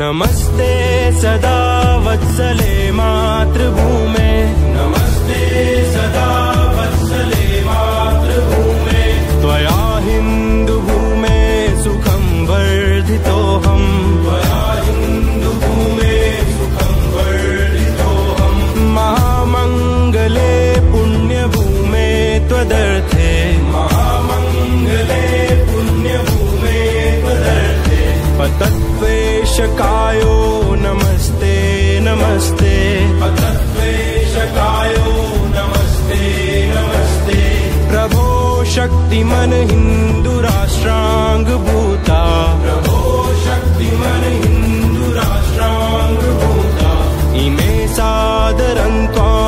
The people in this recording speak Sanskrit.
नमस्ते सदा वत्सले शकायो नमस्ते नमस्ते। शकायो नमस्ते नमस्ते। प्रभो शक्तिमन हिन्दुराष्ट्राङ्गभूता। प्रभो शक्तिमन हिन्दुराष्ट्राङ्गभूता। इमे सादरन्त्वा